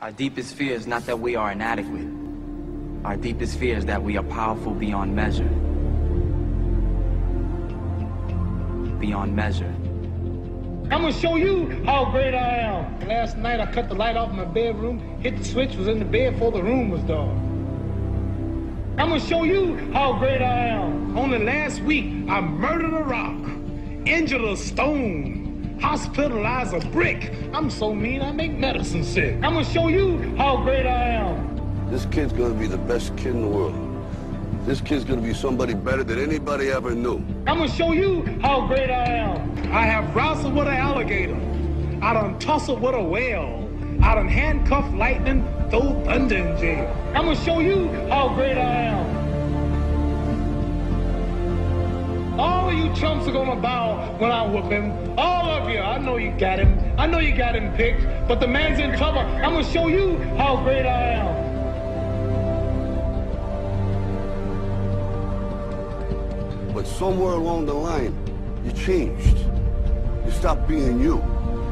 Our deepest fear is not that we are inadequate. Our deepest fear is that we are powerful beyond measure. Beyond measure. I'm gonna show you how great I am. Last night I cut the light off in my bedroom, hit the switch, was in the bed before the room was dark. I'm gonna show you how great I am. Only last week I murdered a rock, injured a stone, hospitalized a brick. I'm so mean I make medicine sick. I'm gonna show you how great I am. This kid's gonna be the best kid in the world. This kid's gonna be somebody better than anybody ever knew. I'm gonna show you how great I am. I have wrestled with an alligator. I done tussled with a whale. I done handcuffed lightning, throw thunder in jail. I'm gonna show you how great I am. All of you chumps are gonna bow when I whoop him. All of know you got him. I know you got him picked, but the man's in trouble. I'm gonna show you how great I am. But somewhere along the line, you changed. You stopped being you.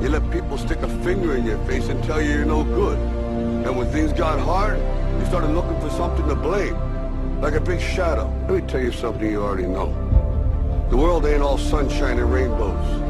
You let people stick a finger in your face and tell you you're no good. And when things got hard, you started looking for something to blame. Like a big shadow. Let me tell you something you already know. The world ain't all sunshine and rainbows.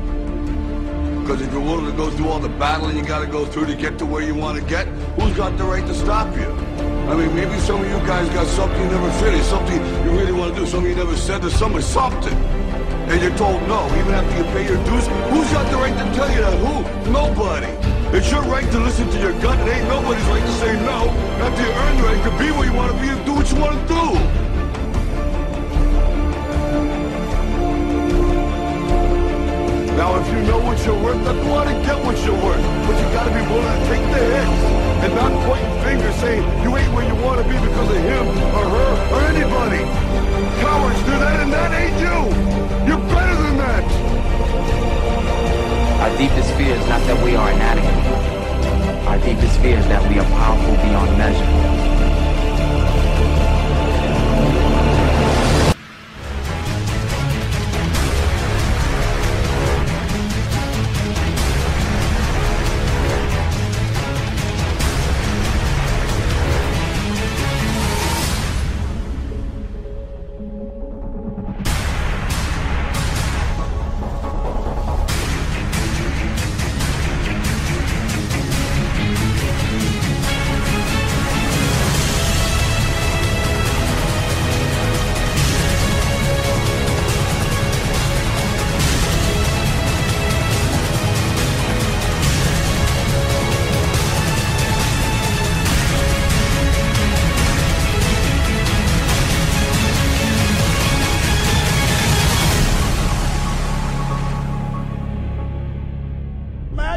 Because if you're willing to go through all the battling you gotta go through to get to where you want to get, who's got the right to stop you? I mean, maybe some of you guys got something you never finished, something you really want to do, something you never said to somebody, something. And you're told no, even after you pay your dues. Who's got the right to tell you that? Who? Nobody. It's your right to listen to your gut. It ain't nobody's right to say no. After you earn the right to be where you want to be and do what you want to do. Deepest fear is not that we are inadequate. Our deepest fear is that we are powerful beyond measure.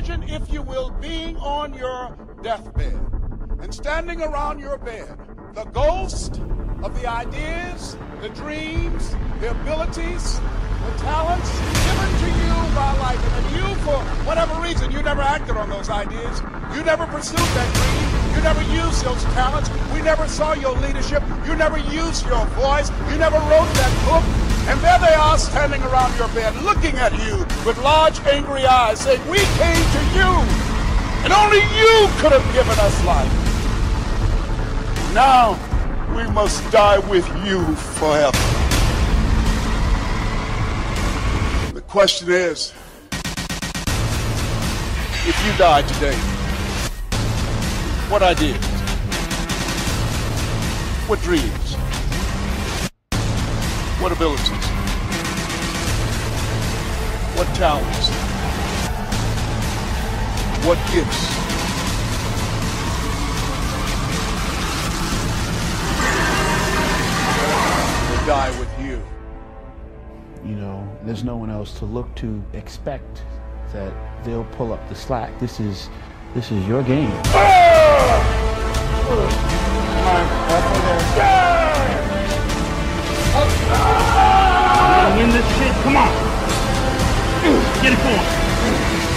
Imagine, if you will, being on your deathbed and standing around your bed, the ghost of the ideas, the dreams, the abilities, the talents given to you by life. And you, for whatever reason, you never acted on those ideas, you never pursued that dream, you never used those talents, we never saw your leadership, you never used your voice, you never wrote that book, and there they are standing around your bed looking at you with large angry eyes saying, we came to you and only you could have given us life. Now we must die with you forever. The question is, if you died today, what ideas? What dreams? What abilities? What talents? What gifts? Will die with you. You know, there's no one else to look to expect that they'll pull up the slack. This is this is your game. Ah! We're gonna win this shit. Come on. Get it going.